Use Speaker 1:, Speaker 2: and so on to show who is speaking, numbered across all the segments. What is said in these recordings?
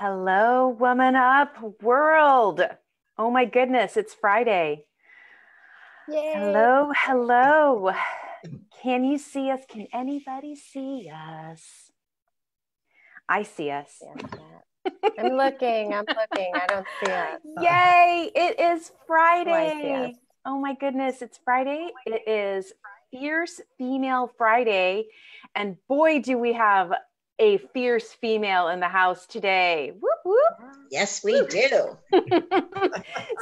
Speaker 1: Hello, Woman Up world. Oh my goodness, it's Friday. Yay. Hello, hello. Can you see us? Can anybody see us? I see us.
Speaker 2: I'm looking, I'm looking. I don't see us.
Speaker 1: Yay, it is oh, Friday. Oh, oh my goodness, it's Friday. It is Fierce Female Friday. And boy, do we have a fierce female in the house today. Whoop, whoop.
Speaker 3: Yes, we do.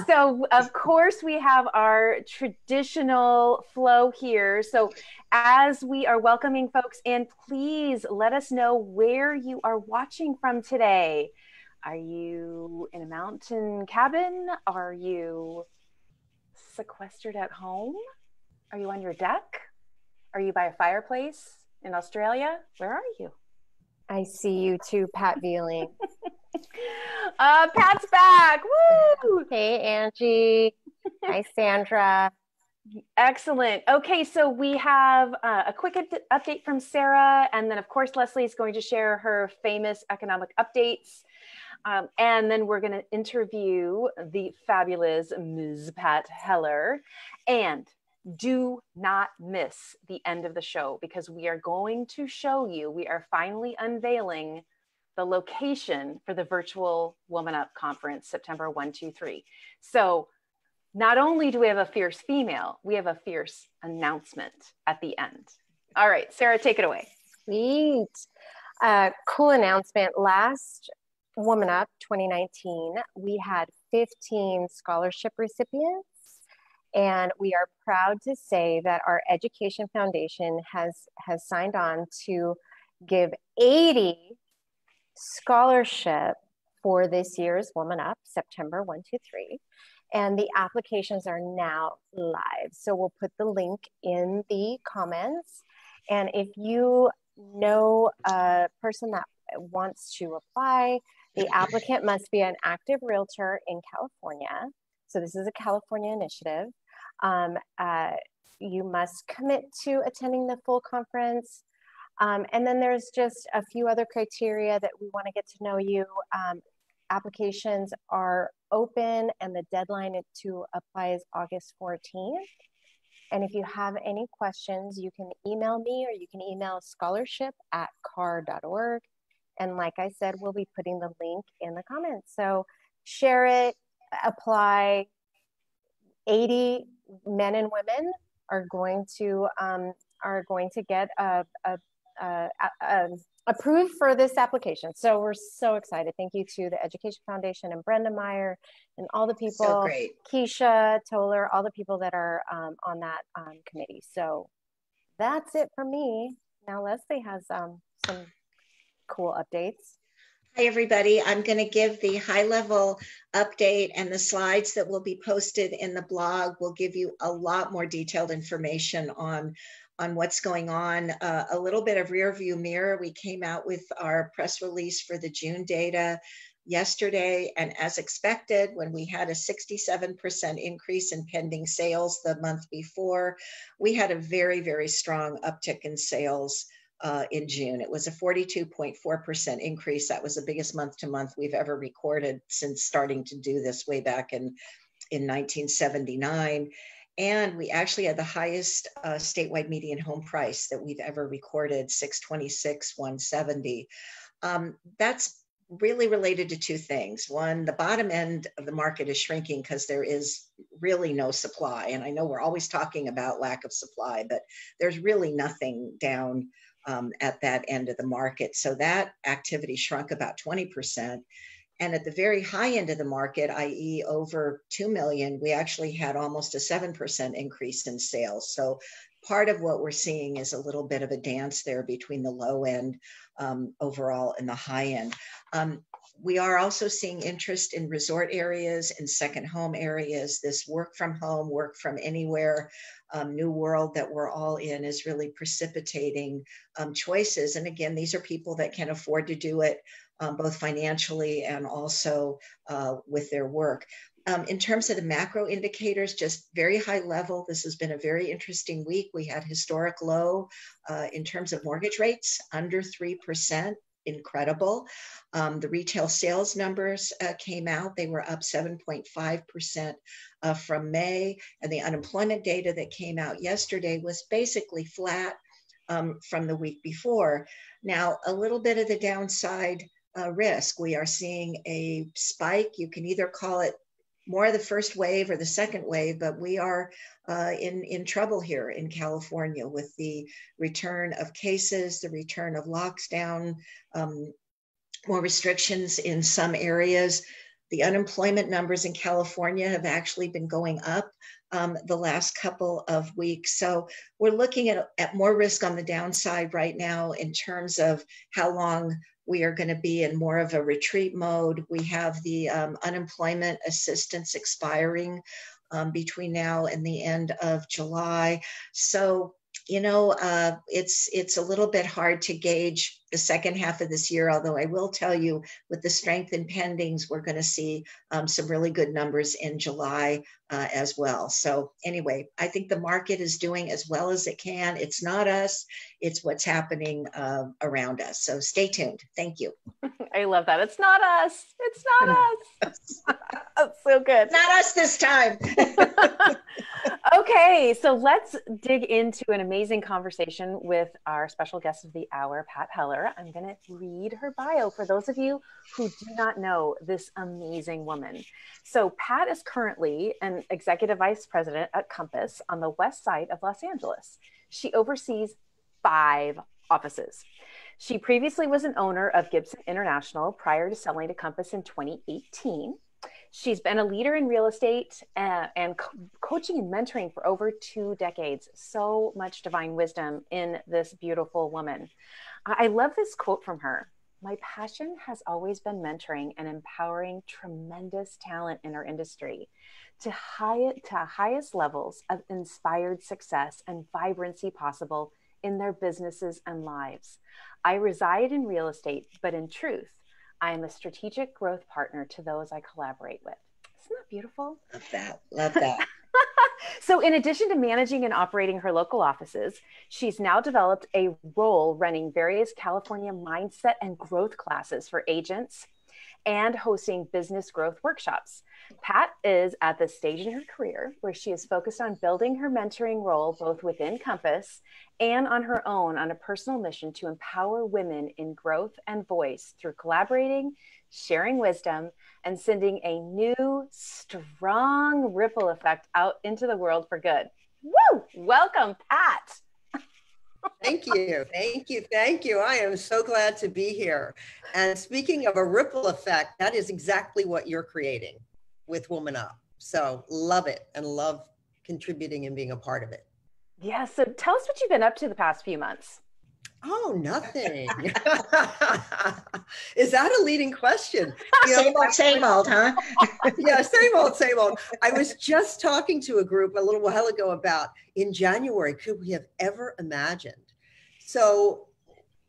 Speaker 1: so, of course, we have our traditional flow here. So, as we are welcoming folks in, please let us know where you are watching from today. Are you in a mountain cabin? Are you sequestered at home? Are you on your deck? Are you by a fireplace in Australia? Where are you?
Speaker 2: I see you too, Pat Vealing.
Speaker 1: uh, Pat's back. Woo!
Speaker 2: Hey, Angie. Hi, Sandra.
Speaker 1: Excellent. Okay, so we have uh, a quick ad- update from Sarah, and then, of course, Leslie is going to share her famous economic updates. Um, and then we're going to interview the fabulous Ms. Pat Heller. And do not miss the end of the show because we are going to show you, we are finally unveiling the location for the virtual Woman Up conference, September 1, 2, 3. So not only do we have a fierce female, we have a fierce announcement at the end. All right, Sarah, take it away.
Speaker 2: Sweet. Uh, cool announcement. Last Woman Up 2019, we had 15 scholarship recipients and we are proud to say that our Education Foundation has, has signed on to give 80 scholarship for this year's Woman Up, September 1 to 3. And the applications are now live. So we'll put the link in the comments. And if you know a person that wants to apply, the applicant must be an active realtor in California. So this is a California initiative. Um, uh, you must commit to attending the full conference. Um, and then there's just a few other criteria that we want to get to know you. Um, applications are open and the deadline to apply is August 14th. And if you have any questions, you can email me or you can email scholarship at car.org. And like I said, we'll be putting the link in the comments. So share it, apply. 80 men and women are going to um, are going to get a, a, a, a, approved for this application. So we're so excited. Thank you to the Education Foundation and Brenda Meyer and all the people,
Speaker 3: so great.
Speaker 2: Keisha Toller, all the people that are um, on that um, committee. So that's it for me. Now Leslie has um, some cool updates.
Speaker 3: Hi, everybody. I'm going to give the high level update and the slides that will be posted in the blog will give you a lot more detailed information on on what's going on. Uh, a little bit of rear view mirror. We came out with our press release for the June data yesterday, and as expected, when we had a 67% increase in pending sales the month before, we had a very, very strong uptick in sales uh, in June. It was a 42.4% increase. That was the biggest month to month we've ever recorded since starting to do this way back in, in 1979. And we actually had the highest uh, statewide median home price that we've ever recorded, 626, 170. Um, that's really related to two things. One, the bottom end of the market is shrinking because there is really no supply. And I know we're always talking about lack of supply, but there's really nothing down um, at that end of the market. So that activity shrunk about 20%. And at the very high end of the market, i.e., over 2 million, we actually had almost a 7% increase in sales. So part of what we're seeing is a little bit of a dance there between the low end um, overall and the high end. Um, we are also seeing interest in resort areas and second home areas. This work from home, work from anywhere um, new world that we're all in is really precipitating um, choices. And again, these are people that can afford to do it um, both financially and also uh, with their work. Um, in terms of the macro indicators, just very high level, this has been a very interesting week. We had historic low uh, in terms of mortgage rates, under 3%. Incredible. Um, the retail sales numbers uh, came out. They were up 7.5% uh, from May. And the unemployment data that came out yesterday was basically flat um, from the week before. Now, a little bit of the downside uh, risk. We are seeing a spike. You can either call it more the first wave or the second wave, but we are uh, in, in trouble here in California with the return of cases, the return of lockdown, um, more restrictions in some areas. The unemployment numbers in California have actually been going up um, the last couple of weeks. So we're looking at, at more risk on the downside right now in terms of how long we are going to be in more of a retreat mode. We have the um, unemployment assistance expiring um, between now and the end of July. So you know, uh, it's it's a little bit hard to gauge the second half of this year. Although I will tell you, with the strength in pendings, we're going to see um, some really good numbers in July uh, as well. So anyway, I think the market is doing as well as it can. It's not us; it's what's happening uh, around us. So stay tuned. Thank you.
Speaker 1: I love that. It's not us. It's not us. That's so good.
Speaker 3: Not us this time.
Speaker 1: Okay, so let's dig into an amazing conversation with our special guest of the hour, Pat Heller. I'm going to read her bio for those of you who do not know this amazing woman. So, Pat is currently an executive vice president at Compass on the west side of Los Angeles. She oversees five offices. She previously was an owner of Gibson International prior to selling to Compass in 2018. She's been a leader in real estate and, and co- coaching and mentoring for over two decades. So much divine wisdom in this beautiful woman. I love this quote from her. My passion has always been mentoring and empowering tremendous talent in our industry to, high, to highest levels of inspired success and vibrancy possible in their businesses and lives. I reside in real estate, but in truth, I am a strategic growth partner to those I collaborate with. Isn't that beautiful?
Speaker 3: Love that. Love that.
Speaker 1: so, in addition to managing and operating her local offices, she's now developed a role running various California mindset and growth classes for agents and hosting business growth workshops. Pat is at the stage in her career where she is focused on building her mentoring role both within Compass and on her own on a personal mission to empower women in growth and voice through collaborating, sharing wisdom, and sending a new, strong ripple effect out into the world for good. Woo! Welcome, Pat.
Speaker 4: Thank you. Thank you. Thank you. I am so glad to be here. And speaking of a ripple effect, that is exactly what you're creating with Woman Up. So love it and love contributing and being a part of it.
Speaker 1: Yeah. So tell us what you've been up to the past few months.
Speaker 4: Oh, nothing. Is that a leading question?
Speaker 3: You know, same old, same old, huh?
Speaker 4: yeah, same old, same old. I was just talking to a group a little while ago about in January, could we have ever imagined? So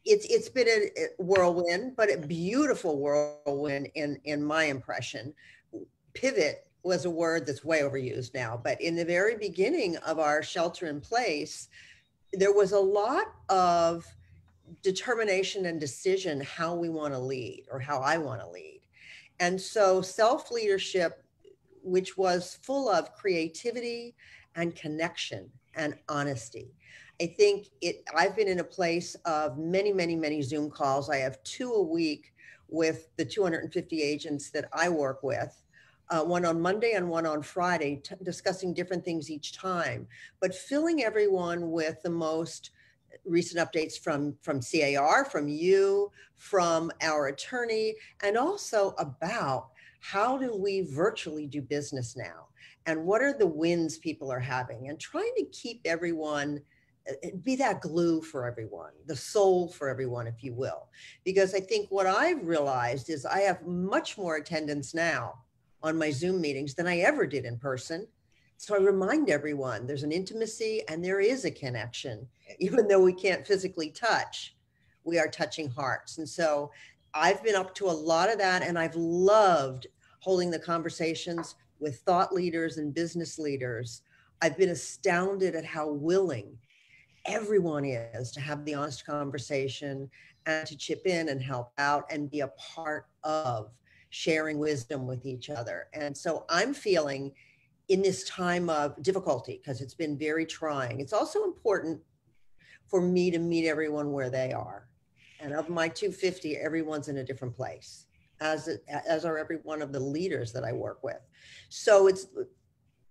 Speaker 4: it's it's been a whirlwind, but a beautiful whirlwind in in my impression. Pivot was a word that's way overused now, but in the very beginning of our shelter in place, there was a lot of determination and decision how we want to lead or how I want to lead. And so self leadership, which was full of creativity and connection and honesty. I think it, I've been in a place of many, many, many Zoom calls. I have two a week with the 250 agents that I work with uh, one on Monday and one on Friday, t- discussing different things each time, but filling everyone with the most recent updates from from CAR, from you, from our attorney, and also about how do we virtually do business now, and what are the wins people are having, and trying to keep everyone uh, be that glue for everyone, the soul for everyone, if you will. Because I think what I've realized is I have much more attendance now on my Zoom meetings than I ever did in person. So I remind everyone there's an intimacy and there is a connection, even though we can't physically touch, we are touching hearts. And so I've been up to a lot of that and I've loved holding the conversations with thought leaders and business leaders. I've been astounded at how willing everyone is to have the honest conversation and to chip in and help out and be a part of sharing wisdom with each other. And so I'm feeling in this time of difficulty because it's been very trying. It's also important for me to meet everyone where they are. And of my 250, everyone's in a different place, as as are every one of the leaders that I work with. So it's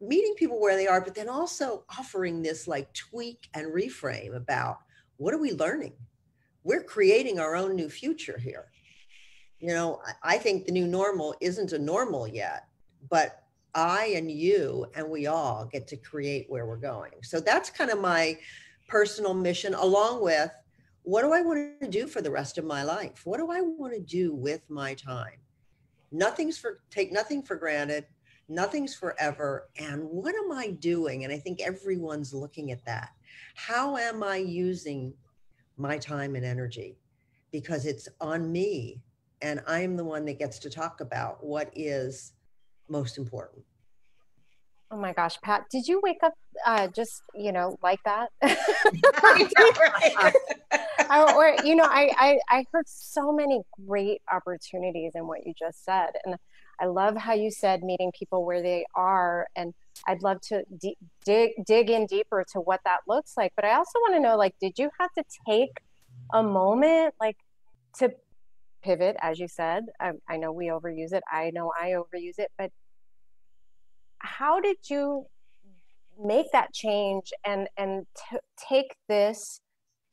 Speaker 4: meeting people where they are, but then also offering this like tweak and reframe about what are we learning? We're creating our own new future here. You know, I think the new normal isn't a normal yet, but I and you and we all get to create where we're going. So that's kind of my personal mission, along with what do I want to do for the rest of my life? What do I want to do with my time? Nothing's for take nothing for granted, nothing's forever. And what am I doing? And I think everyone's looking at that. How am I using my time and energy? Because it's on me. And I'm the one that gets to talk about what is most important.
Speaker 2: Oh my gosh, Pat, did you wake up uh, just, you know, like that? or, you know, I, I, I heard so many great opportunities in what you just said. And I love how you said meeting people where they are. And I'd love to d- dig, dig in deeper to what that looks like. But I also want to know, like, did you have to take a moment, like, to pivot, as you said? I, I know we overuse it. I know I overuse it. But how did you make that change and and t- take this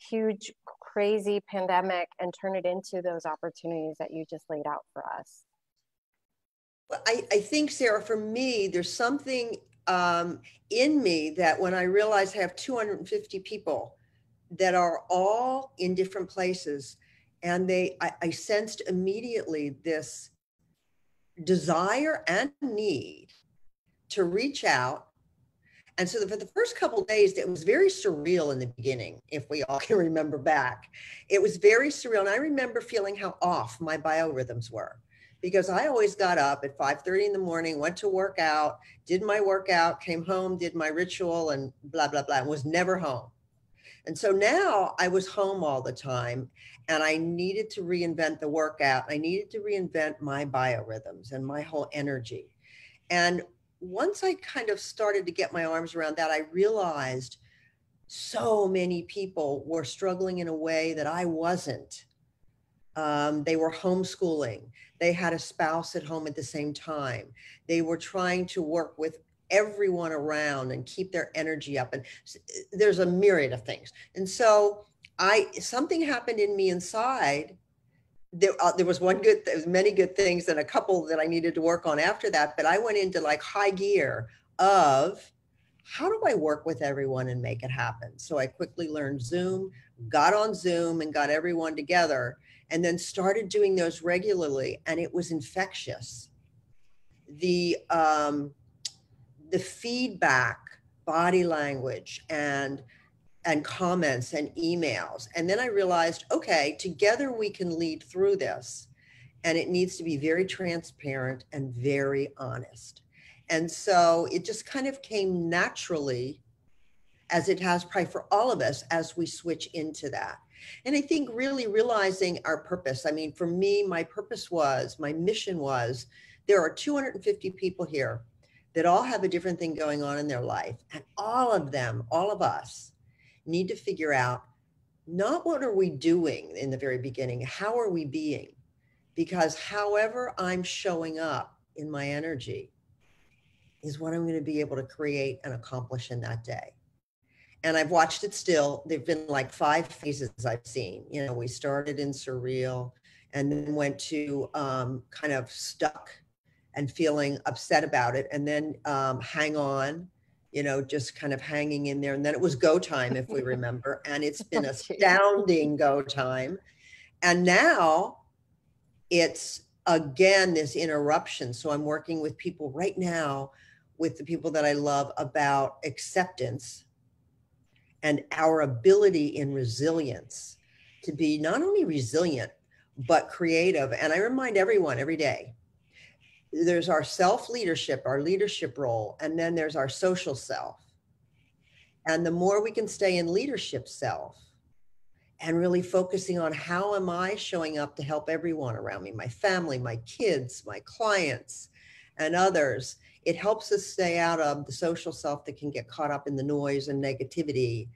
Speaker 2: huge crazy pandemic and turn it into those opportunities that you just laid out for us
Speaker 4: well, I, I think sarah for me there's something um, in me that when i realize i have 250 people that are all in different places and they I, I sensed immediately this desire and need to reach out. And so for the first couple days, it was very surreal in the beginning, if we all can remember back. It was very surreal. And I remember feeling how off my biorhythms were because I always got up at 5:30 in the morning, went to work out, did my workout, came home, did my ritual, and blah blah blah, and was never home. And so now I was home all the time, and I needed to reinvent the workout. I needed to reinvent my biorhythms and my whole energy. And once I kind of started to get my arms around that, I realized so many people were struggling in a way that I wasn't. Um, they were homeschooling. They had a spouse at home at the same time. They were trying to work with everyone around and keep their energy up. And there's a myriad of things. And so I something happened in me inside there, uh, there was one good, there was many good things and a couple that I needed to work on after that. But I went into like high gear of how do I work with everyone and make it happen? So I quickly learned Zoom, got on Zoom and got everyone together and then started doing those regularly. And it was infectious. The, um, the feedback, body language and and comments and emails. And then I realized, okay, together we can lead through this. And it needs to be very transparent and very honest. And so it just kind of came naturally, as it has probably for all of us, as we switch into that. And I think really realizing our purpose. I mean, for me, my purpose was, my mission was there are 250 people here that all have a different thing going on in their life. And all of them, all of us, need to figure out not what are we doing in the very beginning, how are we being? Because however I'm showing up in my energy is what I'm going to be able to create and accomplish in that day. And I've watched it still. There've been like five phases I've seen. You know, we started in surreal and then went to um, kind of stuck and feeling upset about it, and then um, hang on, you know, just kind of hanging in there. And then it was go time, if we remember. And it's been astounding go time. And now it's again this interruption. So I'm working with people right now, with the people that I love about acceptance and our ability in resilience to be not only resilient, but creative. And I remind everyone every day there's our self leadership, our leadership role, and then there's our social self. And the more we can stay in leadership self, and really focusing on how am I showing up to help everyone around me, my family, my kids, my clients, and others. It helps us stay out of the social self that can get caught up in the noise and negativity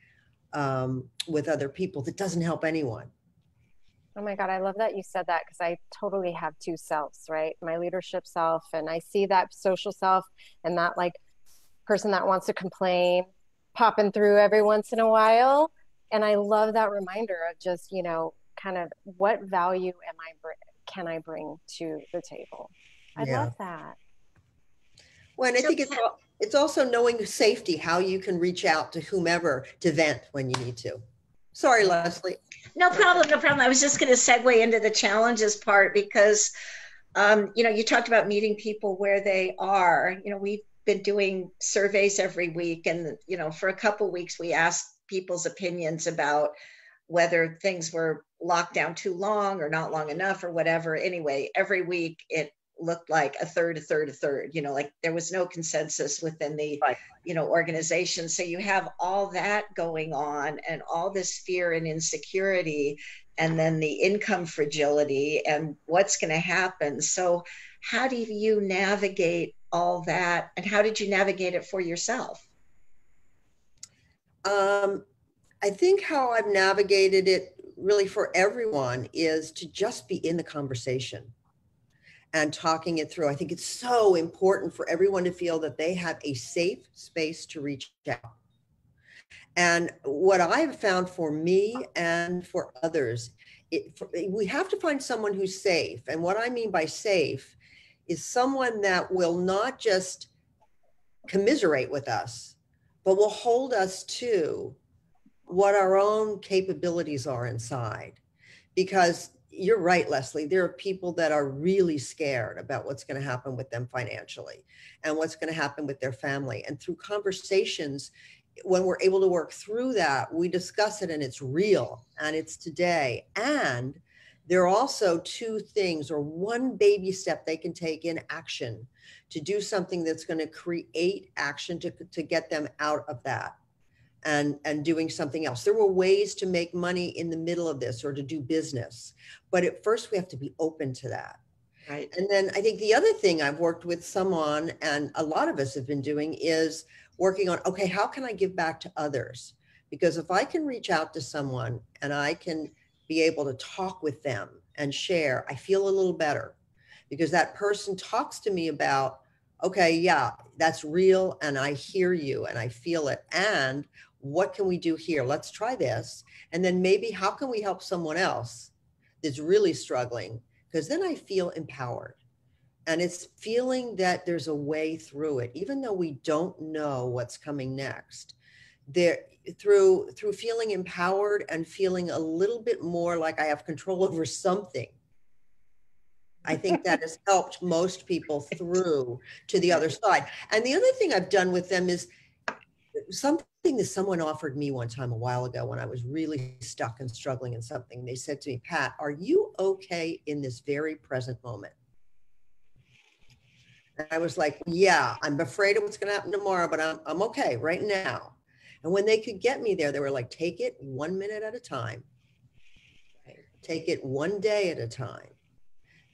Speaker 4: um, with other people that doesn't help anyone.
Speaker 2: Oh my God, I love that you said that because I totally have two selves, right? My leadership self, and I see that social self and that like person that wants to complain popping through every once in a while. And I love that reminder of just, you know, kind of what value am I, br- can I bring to the table? I yeah. love that.
Speaker 4: Well, and I think it's, it's also knowing safety, how you can reach out to whomever to vent when you need to. Sorry, Leslie.
Speaker 3: No problem, no problem. I was just going to segue into the challenges part because, um, you know, you talked about meeting people where they are. You know, we've been doing surveys every week, and you know, for a couple weeks, we asked people's opinions about whether things were locked down too long or not long enough or whatever. Anyway, every week it looked like a third, a third, a third, you know, like there was no consensus within the, right. you know, organization. So you have all that going on and all this fear and insecurity and then the income fragility and what's going to happen. So how do you navigate all that and how did you navigate it for yourself?
Speaker 4: Um, I think how I've navigated it really for everyone is to just be in the conversation and talking it through. I think it's so important for everyone to feel that they have a safe space to reach out. And what I've found for me and for others, it, for, we have to find someone who's safe. And what I mean by safe is someone that will not just commiserate with us, but will hold us to what our own capabilities are inside. Because you're right, Leslie. There are people that are really scared about what's going to happen with them financially and what's going to happen with their family. And through conversations, when we're able to work through that, we discuss it and it's real and it's today. And there are also two things or one baby step they can take in action to do something that's going to create action to, to get them out of that and and doing something else. There were ways to make money in the middle of this or to do business but at first we have to be open to that. Right. And then i think the other thing i've worked with some on and a lot of us have been doing is working on okay how can i give back to others? Because if i can reach out to someone and i can be able to talk with them and share i feel a little better. Because that person talks to me about okay yeah that's real and i hear you and i feel it. And what can we do here? Let's try this. And then maybe how can we help someone else that's really struggling? Because then I feel empowered. And it's feeling that there's a way through it, even though we don't know what's coming next. There through through feeling empowered and feeling a little bit more like I have control over something. I think that has helped most people through to the other side. And the other thing I've done with them is something that someone offered me one time a while ago when I was really stuck and struggling in something. They said to me, Pat, are you okay in this very present moment? And I was like, yeah, I'm afraid of what's going to happen tomorrow, but I'm, I'm okay right now. And when they could get me there, they were like, take it one minute at a time, take it one day at a time.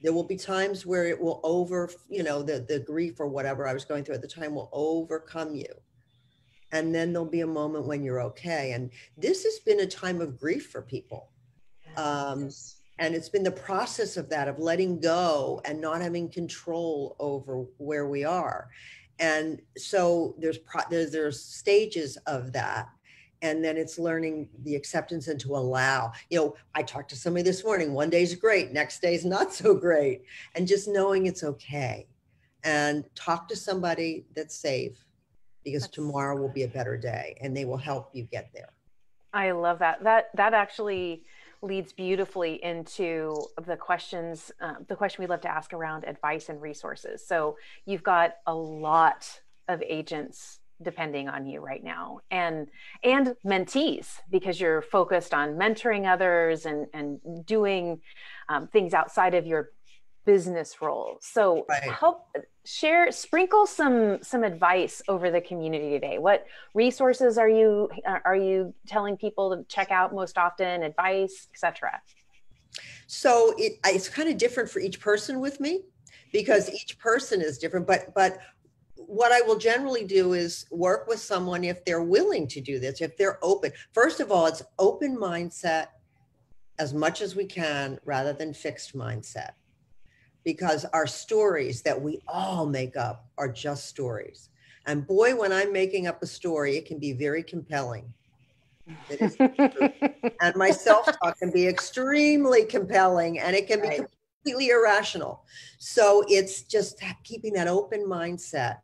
Speaker 4: There will be times where it will over, you know, the, the grief or whatever I was going through at the time will overcome you and then there'll be a moment when you're okay. And this has been a time of grief for people. Um, and it's been the process of that of letting go and not having control over where we are. And so there's pro- there's, there's stages of that. And then it's learning the acceptance and to allow you know i talked to somebody this morning one day's great next day's not so great. And just knowing it's okay. And talk to somebody that's safe because tomorrow will be a better day and they will help you get there.
Speaker 1: I love that. That that actually leads beautifully into the questions, uh, the question we love to ask around advice and resources. So you've got a lot of agents depending on you right now and and mentees because you're focused on mentoring others and and doing um, things outside of your business role. So
Speaker 4: Right.
Speaker 1: help share sprinkle some some advice over the community today. What resources are you uh, are you telling people to check out most often, advice, etc.
Speaker 4: So it, it's kind of different for each person with me because each person is different. But but what I will generally do is work with someone if they're willing to do this, if they're open. First of all, it's open mindset as much as we can rather than fixed mindset. Because our stories that we all make up are just stories. And boy, when I'm making up a story, it can be very compelling. And my self-talk can be extremely compelling and it can be
Speaker 3: Right.
Speaker 4: completely irrational so it's just keeping that open mindset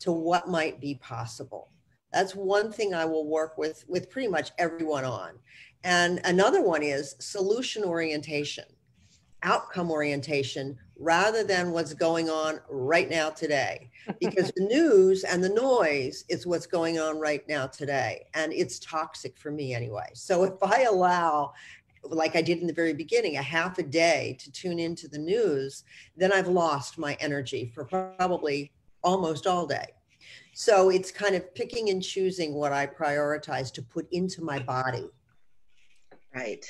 Speaker 4: to what might be possible that's one thing i will work with with pretty much everyone on and another one is solution orientation outcome orientation rather than what's going on right now today. Because the news and the noise is what's going on right now today and it's toxic for me anyway. So if i allow like i did in the very beginning a half a day to tune into the news then i've lost my energy for probably almost all day. So it's kind of picking and choosing what i prioritize to put into my body.
Speaker 3: Right.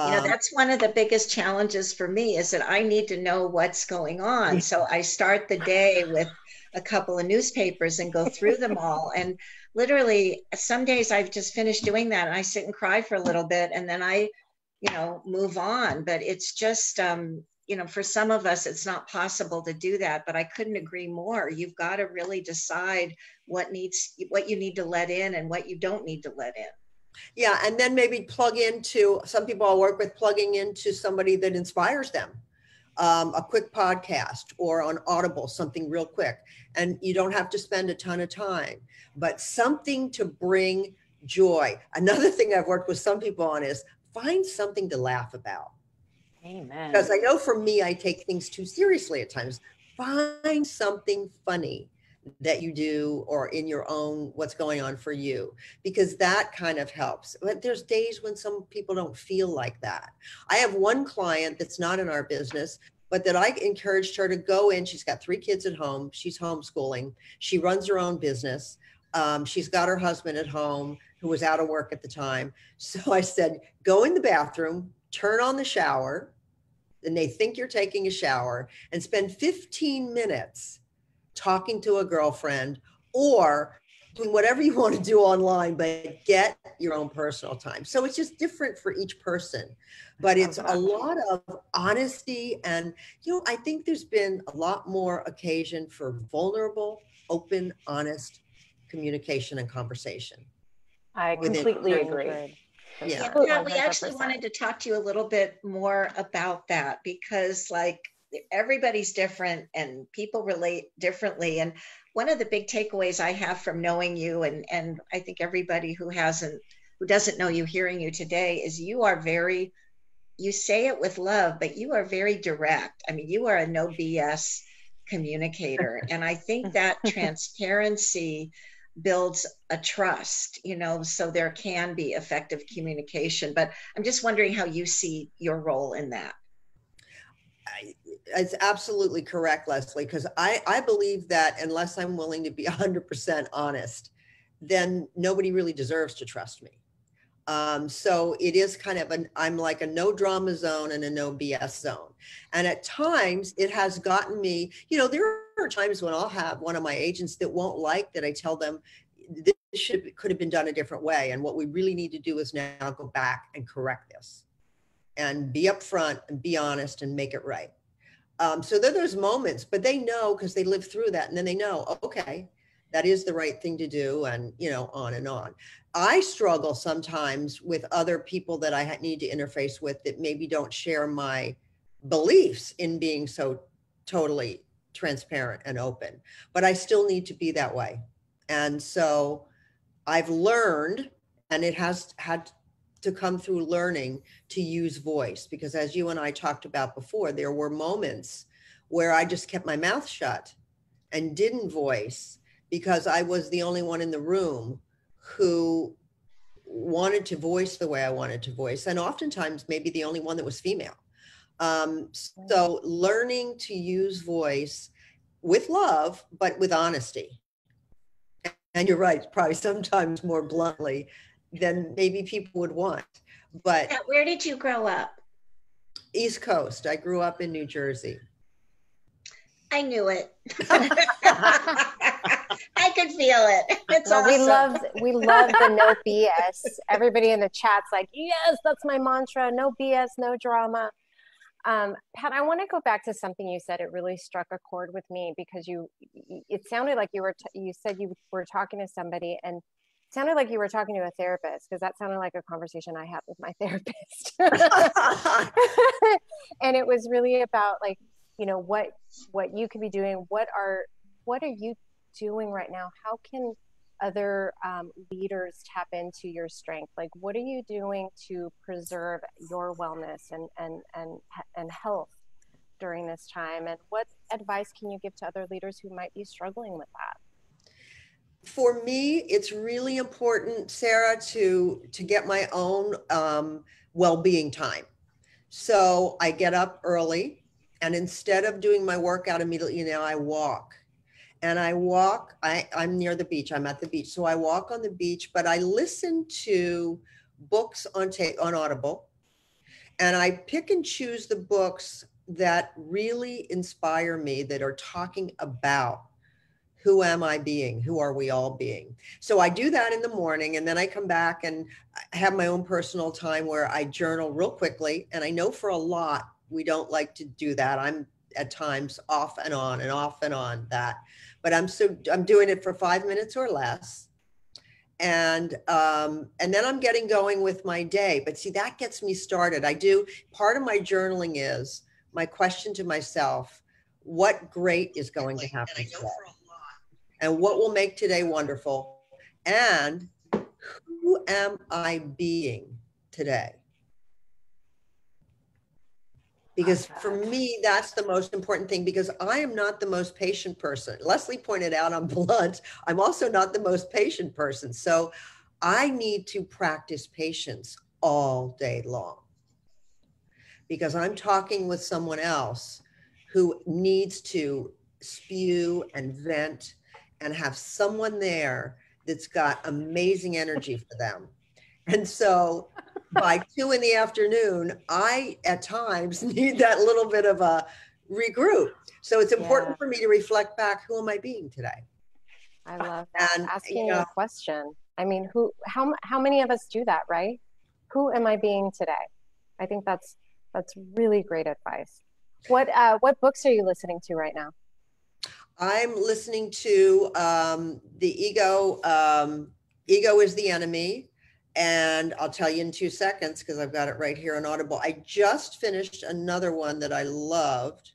Speaker 3: You know,
Speaker 4: Um,
Speaker 3: that's one of the biggest challenges for me is that I need to know what's going on. So I start the day with a couple of newspapers and go through them all. And literally, some days I've just finished doing that and I sit and cry for a little bit and then I, you know, move on. But it's just, um, you know, for some of us, it's not possible to do that. But I couldn't agree more. You've got to really decide what needs, what you need to let in and what you don't need to let in.
Speaker 4: Yeah, and then maybe plug into some people I'll work with plugging into somebody that inspires them. Um, a quick podcast or on Audible, something real quick. And you don't have to spend a ton of time, but something to bring joy. Another thing I've worked with some people on is find something to laugh about.
Speaker 1: Amen.
Speaker 4: Because I know for me, I take things too seriously at times. Find something funny that you do or in your own what's going on for you because that kind of helps. But there's days when some people don't feel like that. I have one client that's not in our business but that i encouraged her to go in she's got three kids at home she's homeschooling she runs her own business um, she's got her husband at home who was out of work at the time. So i said go in the bathroom turn on the shower and they think you're taking a shower and spend 15 minutes talking to a girlfriend or doing whatever you want to do online, but get your own personal time. So it's just different for each person. But it's a lot of honesty. And, you know, I think there's been a lot more occasion for vulnerable, open, honest communication and conversation.
Speaker 1: I completely
Speaker 2: Very
Speaker 1: agree.
Speaker 4: Yeah.
Speaker 3: Yeah, we actually wanted to talk to you a little bit more about that because like everybody's different and people relate differently. And one of the big takeaways I have from knowing you and and I think everybody who hasn't who doesn't know you hearing you today is you are very you say it with love, but you are very direct. I mean, you are a no BS communicator. And I think that transparency builds a trust, you know, so there can be effective communication. But I'm just wondering how you see your role in that.
Speaker 4: It's absolutely correct, Leslie, because I, I believe that unless I'm willing to be 100% honest, then nobody really deserves to trust me. Um, so it is kind of an, I'm like a no drama zone and a no BS zone. And at times it has gotten me, you know, there are times when I'll have one of my agents that won't like that I tell them this should, could have been done a different way. And what we really need to do is now go back and correct this and be upfront and be honest and make it right. Um, so there are those moments, but they know because they live through that, and then they know, okay, that is the right thing to do, and you know, on and on. I struggle sometimes with other people that I need to interface with that maybe don't share my beliefs in being so totally transparent and open, but I still need to be that way. And so I've learned, and it has had to come through learning to use voice because as you and I talked about before, there were moments where I just kept my mouth shut and didn't voice because I was the only one in the room who wanted to voice the way I wanted to voice. And oftentimes, maybe the only one that was female. Um, so learning to use voice with love, but with honesty. And you're right, probably sometimes more bluntly than maybe people would want. But
Speaker 3: where did you grow up?
Speaker 4: East Coast. I grew up in New Jersey.
Speaker 3: I knew it. I could feel it. It's well, awesome.
Speaker 2: We love we love the no BS. Everybody in the chat's like, yes, that's my mantra. No BS, no drama. Um, Pat, I want to go back to something you said. It really struck a chord with me because you, it sounded like you were, t- you said you were talking to somebody and it sounded like you were talking to a therapist because that sounded like a conversation I had with my therapist. and it was really about like, you know, what, what you could be doing. What are, what are you doing right now? How can other um, leaders tap into your strength? Like, what are you doing to preserve your wellness and and and and health during this time? And what advice can you give to other leaders who might be struggling with that?
Speaker 4: For me, it's really important, Sarah, to to get my own um, well-being time. So I get up early, and instead of doing my workout immediately, you know, I walk and I walk. I, I'm near the beach. I'm at the beach, so I walk on the beach. But I listen to books on tape on Audible, and I pick and choose the books that really inspire me that are talking about who am I being? Who are we all being? So I do that in the morning and then I come back and have my own personal time where I journal real quickly. And I know for a lot, we don't like to do that. I'm at times off and on and off and on that but I'm so I'm doing it for five minutes or less. And um, and then I'm getting going with my day. But see, that gets me started. I do part of my journaling is my question to myself: What great is going to happen today? And what will make today wonderful? And who am I being today? because for me that's the most important thing because i am not the most patient person leslie pointed out i'm blunt i'm also not the most patient person so i need to practice patience all day long because i'm talking with someone else who needs to spew and vent and have someone there that's got amazing energy for them and so by two in the afternoon, I at times need that little bit of a regroup. So it's important yeah. for me to reflect back who am I being today?
Speaker 2: I love that. And, asking you know, a question. I mean, who how how many of us do that, right? Who am I being today? I think that's that's really great advice. What uh, what books are you listening to right now?
Speaker 4: I'm listening to um, the ego. Um, ego is the enemy and I'll tell you in two seconds because I've got it right here on Audible. I just finished another one that I loved.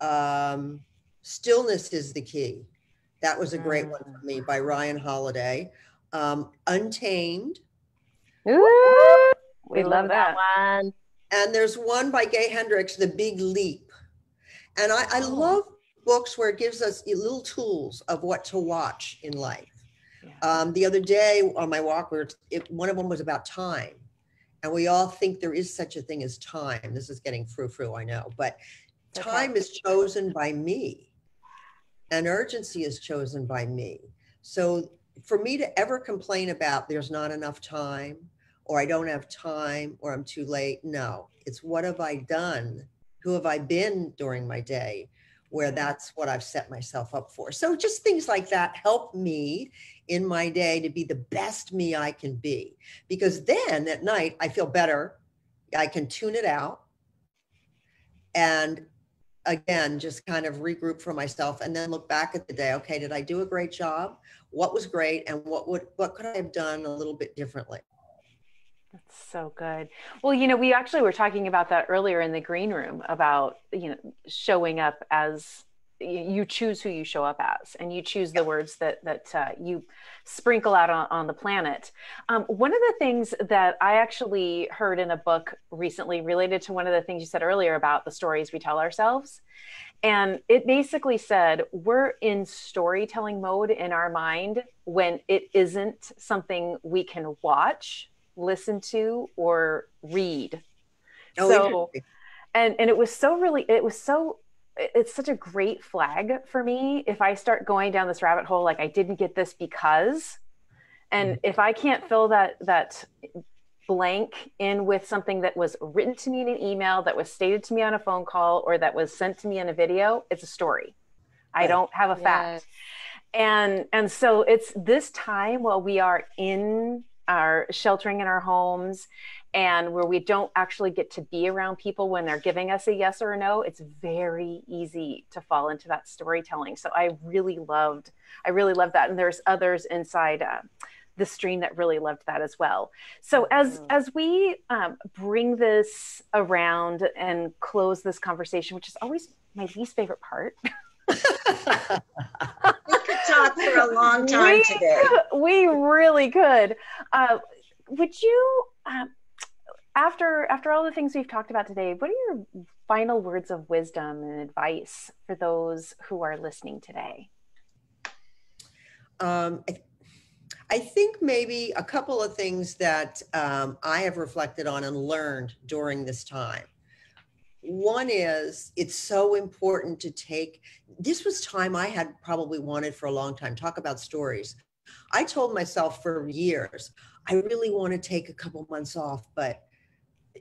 Speaker 4: Um, Stillness is the Key. That was a great one for me by Ryan Holiday. Um, Untamed.
Speaker 1: Ooh, we love that one.
Speaker 4: And there's one by Gay Hendricks, The Big Leap. And I, I oh. love books where it gives us little tools of what to watch in life. Um, the other day on my walk, we were, it, one of them was about time. And we all think there is such a thing as time. This is getting frou frou, I know, but time okay. is chosen by me and urgency is chosen by me. So for me to ever complain about there's not enough time or I don't have time or I'm too late, no, it's what have I done? Who have I been during my day? Where that's what I've set myself up for. So just things like that help me in my day to be the best me I can be. Because then at night, I feel better. I can tune it out. And again, just kind of regroup for myself and then look back at the day. Okay, did I do a great job? What was great? And what would what could I have done a little bit differently?
Speaker 1: That's so good. Well, you know, we actually were talking about that earlier in the green room about, you know, showing up as you choose who you show up as and you choose the words that that uh, you sprinkle out on, on the planet um, one of the things that i actually heard in a book recently related to one of the things you said earlier about the stories we tell ourselves and it basically said we're in storytelling mode in our mind when it isn't something we can watch listen to or read. Oh, so and and it was so really it was so it's such a great flag for me. If I start going down this rabbit hole like I didn't get this because and mm-hmm. if I can't fill that that blank in with something that was written to me in an email that was stated to me on a phone call or that was sent to me in a video it's a story. I don't have a fact. Yes. and and so it's this time while we are in our sheltering in our homes and where we don't actually get to be around people when they're giving us a yes or a no it's very easy to fall into that storytelling so i really loved i really loved that and there's others inside uh, the stream that really loved that as well. So as mm-hmm. as we um, bring this around and close this conversation, which is always my least favorite part.
Speaker 3: we could talk for a long time
Speaker 1: we,
Speaker 3: today.
Speaker 1: We really could. Uh, would you, uh, after after all the things we've talked about today, what are your final words of wisdom and advice for those who are listening today?
Speaker 4: Um, I, I think maybe a couple of things that um, I have reflected on and learned during this time. One is it's so important to take, this was time I had probably wanted for a long time. Talk about stories. I told myself for years, I really want to take a couple months off, but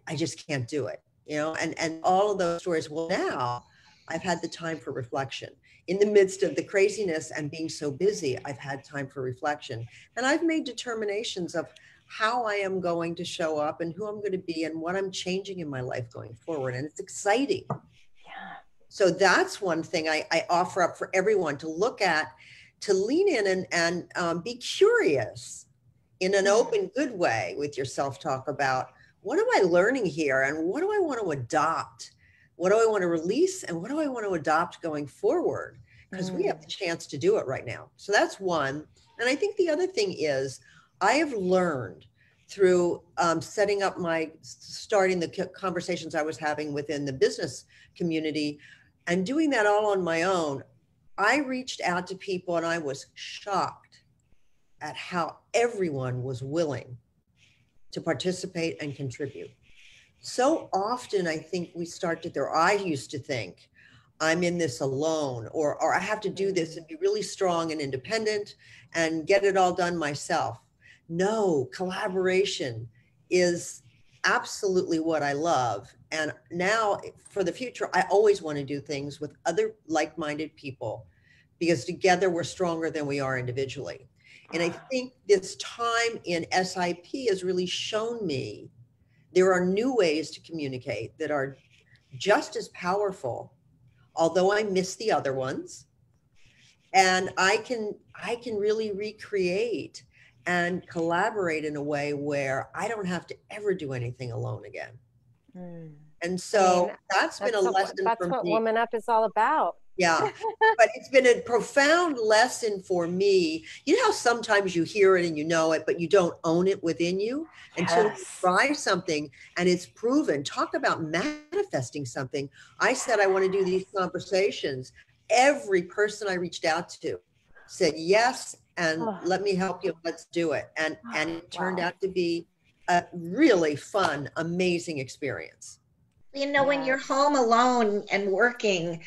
Speaker 4: I just can't do it. You know, and and all of those stories. Well, now I've had the time for reflection in the midst of the craziness and being so busy, I've had time for reflection. And I've made determinations of how I am going to show up and who I'm going to be and what I'm changing in my life going forward. And it's exciting. Yeah. So that's one thing I, I offer up for everyone to look at, to lean in and, and um, be curious in an open, good way with your self talk about what am I learning here and what do I want to adopt what do I want to release and what do I want to adopt going forward? Because mm. we have the chance to do it right now. So that's one. And I think the other thing is I have learned through um, setting up my starting the conversations I was having within the business community and doing that all on my own. I reached out to people and I was shocked at how everyone was willing to participate and contribute so often I think we start to there, I used to think, I'm in this alone, or, or I have to do this and be really strong and independent and get it all done myself. No, collaboration is absolutely what I love. And now for the future, I always want to do things with other like minded people because together we're stronger than we are individually. And I think this time in SIP has really shown me there are new ways to communicate that are just as powerful, although I miss the other ones. And I can I can really recreate and collaborate in a way where I don't have to ever do anything alone again. Mm. And so I mean, that's, that's been a lesson.
Speaker 2: That's
Speaker 4: for
Speaker 2: what
Speaker 4: me.
Speaker 2: Woman Up is all about.
Speaker 4: Yeah. but it's been a profound lesson for me. You know how sometimes you hear it and you know it, but you don't own it within you until yes. you try something and it's proven. Talk about manifesting something. I said I want to do these conversations. Every person I reached out to said yes and oh. let me help you. Let's do it. And and it turned wow. out to be a really fun, amazing experience.
Speaker 3: You know, yeah. when you're home alone and working,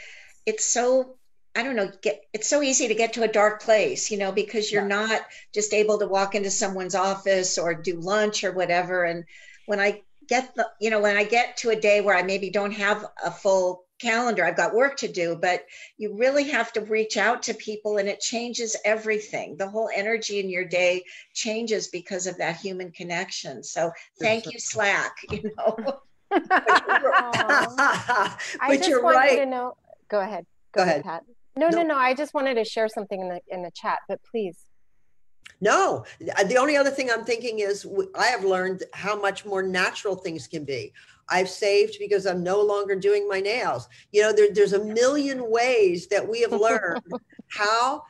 Speaker 3: it's so I don't know, get it's so easy to get to a dark place, you know, because you're yeah. not just able to walk into someone's office or do lunch or whatever. And when I get the, you know, when I get to a day where I maybe don't have a full calendar, I've got work to do, but you really have to reach out to people and it changes everything. The whole energy in your day changes because of that human connection. So thank you, Slack, you know.
Speaker 2: but you're right. to know Go ahead.
Speaker 4: Go, Go ahead.
Speaker 2: Pat. No, no, no, no. I just wanted to share something in the in the chat, but please.
Speaker 4: No, the only other thing I'm thinking is I have learned how much more natural things can be. I've saved because I'm no longer doing my nails. You know, there, there's a million ways that we have learned how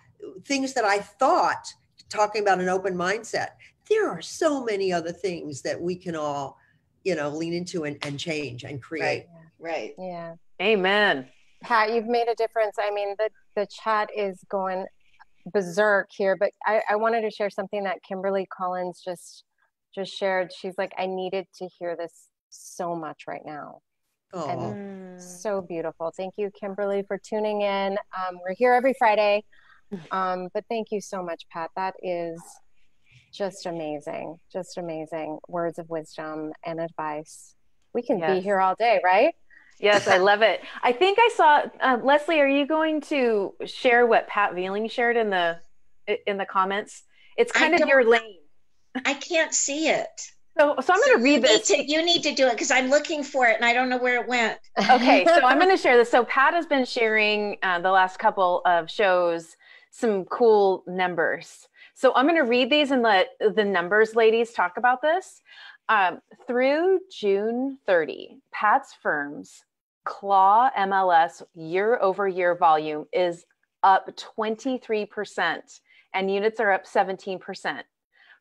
Speaker 4: things that I thought, talking about an open mindset, there are so many other things that we can all, you know, lean into and, and change and create.
Speaker 3: Right. right.
Speaker 2: Yeah.
Speaker 1: Amen.
Speaker 2: Pat, you've made a difference. I mean, the, the chat is going berserk here, but I, I wanted to share something that Kimberly Collins just just shared. She's like, I needed to hear this so much right now.
Speaker 4: Oh,
Speaker 2: And so beautiful. Thank you, Kimberly, for tuning in. Um, we're here every Friday. Um, but thank you so much, Pat. That is just amazing. Just amazing words of wisdom and advice. We can be here all day, right?
Speaker 1: Yes, I love it. I think I saw uh, Leslie. Are you going to share what Pat Vealing shared in the in the comments? It's
Speaker 3: I
Speaker 1: kind of your lane.
Speaker 3: I can't see it.
Speaker 1: So, so I'm going to read
Speaker 3: you need
Speaker 1: this.
Speaker 3: to- you need to do it because I'm looking for it and I don't know where it went.
Speaker 1: okay, so I'm going to share this. So Pat has been sharing uh, the last couple of shows some cool numbers. So I'm going to read these and let the numbers ladies talk about this. Um, through June 30, Pat's firm's Claw MLS year over year volume is up 23%, and units are up 17%.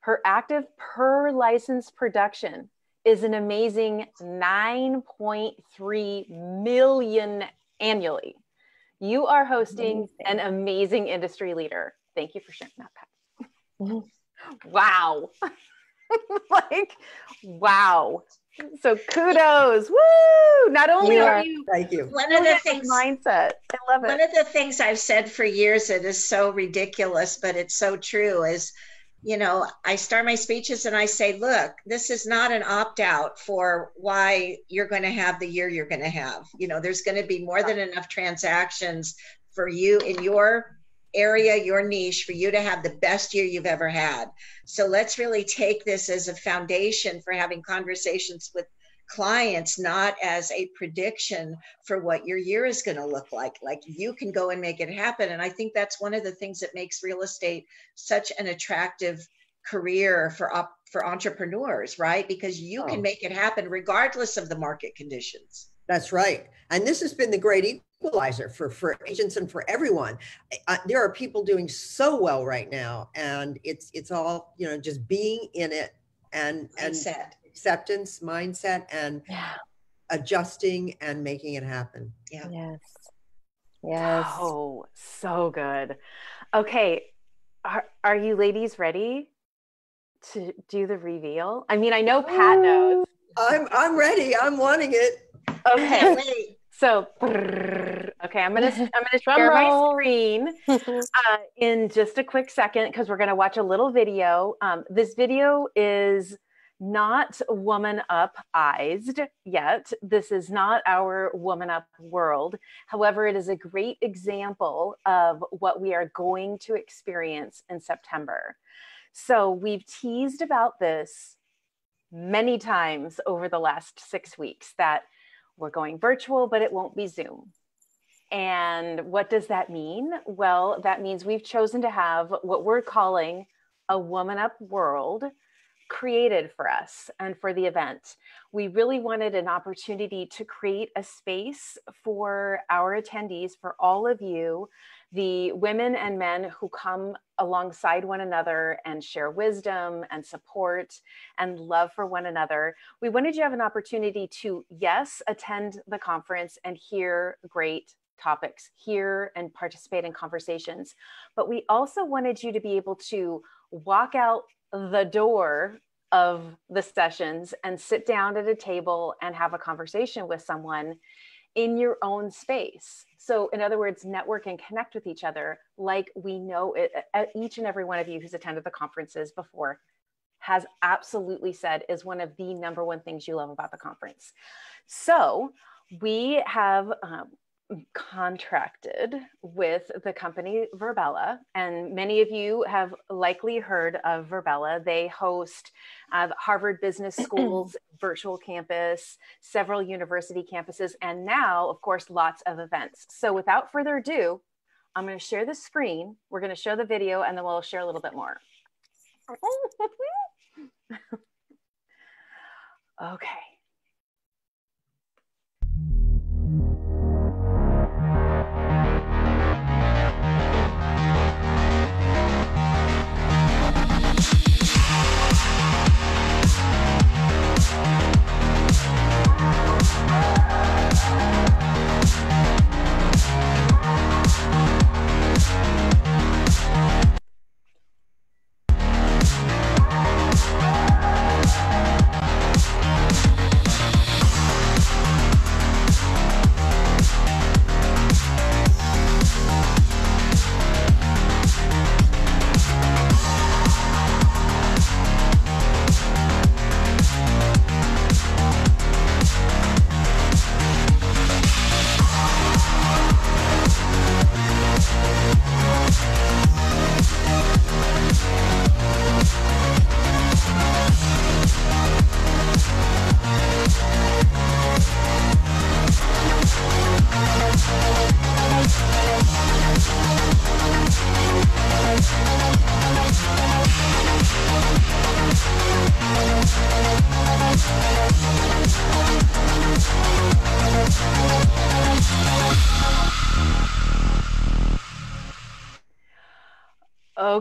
Speaker 1: Her active per license production is an amazing 9.3 million annually. You are hosting an amazing industry leader. Thank you for sharing that, Pat. Mm-hmm. wow. like, wow. So kudos. Woo! Not only
Speaker 2: You
Speaker 1: are
Speaker 2: are-
Speaker 1: you
Speaker 3: One
Speaker 4: thank you.
Speaker 3: one of the things
Speaker 1: mindset, I love it.
Speaker 3: one of the things I've said for years that is so ridiculous, but it's so true is, you know, I start my speeches and I say, look, this is not an opt out for why you're going to have the year you're going to have. You know, there's going to be more than enough transactions for you in your area, your niche, for you to have the best year you've ever had. So let's really take this as a foundation for having conversations with clients, not as a prediction for what your year is going to look like. Like you can go and make it happen. And I think that's one of the things that makes real estate such an attractive career for op- for entrepreneurs, right? Because you
Speaker 4: Oh.
Speaker 3: can make it happen regardless of the market conditions.
Speaker 4: That's right. And this has been the great equalizer for, for agents and for everyone. I, there are people doing so well right now, and it's it's all you know, just being in it and and
Speaker 3: Mindset.
Speaker 4: Acceptance, mindset, and
Speaker 2: Yeah.
Speaker 4: adjusting and making it happen. Yeah.
Speaker 2: Yes. Yes.
Speaker 1: Oh, so good. Okay. Are, are you ladies ready to do the reveal? I mean, I know Pat knows.
Speaker 4: I'm I'm ready. I'm wanting it.
Speaker 1: Okay. So, okay, I'm gonna I'm gonna
Speaker 2: Drum
Speaker 1: share my screen uh, in just a quick second because we're gonna watch a little video. Um, this video is not woman up eyesed yet. This is not our woman up world. However, it is a great example of what we are going to experience in September. So we've teased about this many times over the last six weeks that we're going virtual, but it won't be Zoom. And what does that mean? Well, that means we've chosen to have what we're calling a Woman Up World created for us and for the event. We really wanted an opportunity to create a space for our attendees, for all of you, the women and men who come alongside one another and share wisdom and support and love for one another. We wanted you to have an opportunity to, yes, attend the conference and hear great topics, hear and participate in conversations, but we also wanted you to be able to walk out the door of the sessions and sit down at a table and have a conversation with someone in your own space. So, in other words, network and connect with each other like we know it. Each and every one of you who's attended the conferences before has absolutely said is one of the number one things you love about the conference. So, we have um, contracted with the company Virbela, and many of you have likely heard of Virbela. They host uh, Harvard Business School's virtual campus, several university campuses, and now, of course, lots of events. So, without further ado, I'm going to share the screen. We're going to show the video, and then we'll share a little bit more. okay.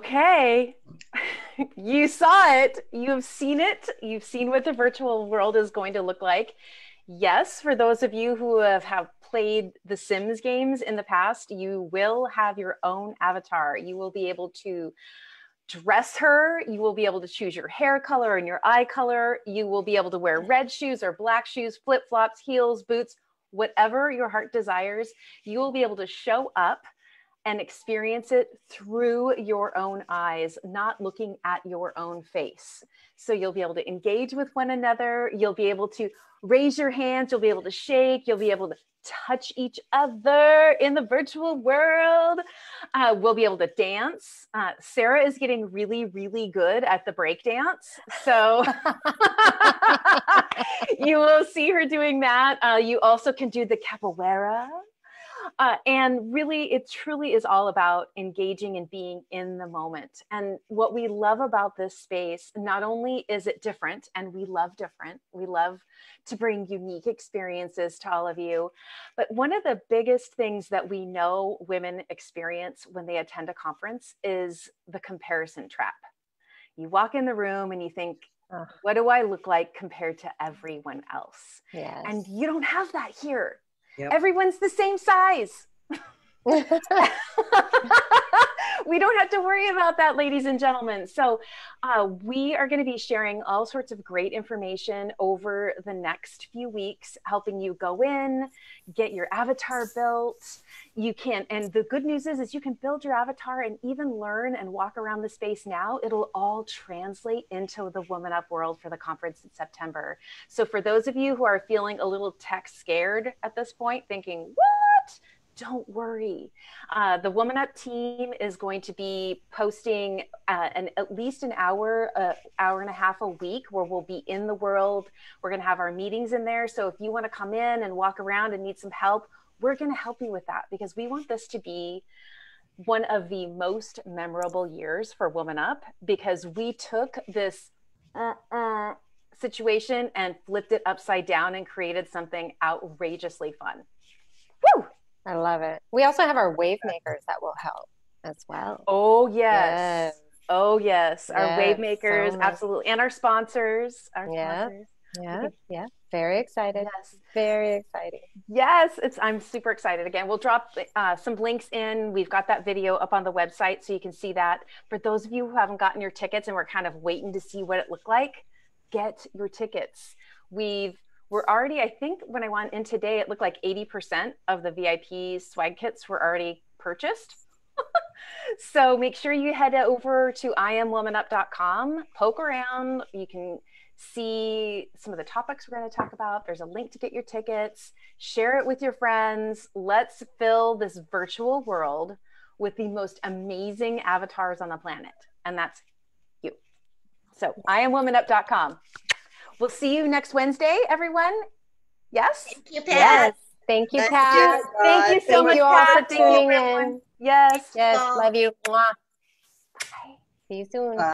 Speaker 1: Okay. you saw it. You've seen it. You've seen what the virtual world is going to look like. Yes, for those of you who have, have played the Sims games in the past, you will have your own avatar. You will be able to dress her. You will be able to choose your hair color and your eye color. You will be able to wear red shoes or black shoes, flip flops, heels, boots, whatever your heart desires. You will be able to show up and experience it through your own eyes, not looking at your own face. So you'll be able to engage with one another. You'll be able to raise your hands. You'll be able to shake. You'll be able to touch each other in the virtual world. Uh, we'll be able to dance. Uh, Sarah is getting really, really good at the break dance. So you will see her doing that. Uh, you also can do the capoeira. Uh, and really, it truly is all about engaging and being in the moment. And what we love about this space, not only is it different, and we love different, we love to bring unique experiences to all of you. But one of the biggest things that we know women experience when they attend a conference is the comparison trap. You walk in the room and you think, what do I look like compared to everyone else?
Speaker 2: Yes.
Speaker 1: And you don't have that here.
Speaker 4: Yep.
Speaker 1: Everyone's the same size. we don't have to worry about that, ladies and gentlemen. So, uh, we are going to be sharing all sorts of great information over the next few weeks, helping you go in, get your avatar built. You can, and the good news is, is you can build your avatar and even learn and walk around the space now. It'll all translate into the Woman Up world for the conference in September. So, for those of you who are feeling a little tech scared at this point, thinking, what? Don't worry. Uh, the Woman Up team is going to be posting uh, an, at least an hour, uh, hour and a half a week where we'll be in the world. We're going to have our meetings in there. So if you want to come in and walk around and need some help, we're going to help you with that because we want this to be one of the most memorable years for Woman Up because we took this uh, situation and flipped it upside down and created something outrageously fun.
Speaker 2: I love it. We also have our wave makers that will help as well.
Speaker 1: Oh yes. yes. Oh yes. Our
Speaker 2: Yes,
Speaker 1: wave makers,
Speaker 2: so
Speaker 1: absolutely. And our sponsors. Our
Speaker 2: Yeah.
Speaker 1: sponsors.
Speaker 2: Yeah, yeah. Very excited.
Speaker 1: Yes.
Speaker 2: Very exciting.
Speaker 1: Yes, it's I'm super excited again. We'll drop uh, some links in. We've got that video up on the website so you can see that. For those of you who haven't gotten your tickets and we're kind of waiting to see what it looked like, get your tickets. We've we're already, I think when I went in today, it looked like 80% of the VIP swag kits were already purchased. so make sure you head over to iamwomanup.com, poke around. You can see some of the topics we're going to talk about. There's a link to get your tickets. Share it with your friends. Let's fill this virtual world with the most amazing avatars on the planet. And that's you. So iamwomanup.com. We'll see you next Wednesday, everyone. Yes?
Speaker 3: Thank you, Pat.
Speaker 2: Yes. Thank you, Pat.
Speaker 4: you.
Speaker 1: Thank you so
Speaker 2: Thank
Speaker 1: much,
Speaker 2: you all for
Speaker 1: Pat. Thank you,
Speaker 2: tuning in.
Speaker 1: Yes.
Speaker 2: Yes, love you. Mwah. See you soon.
Speaker 4: Bye.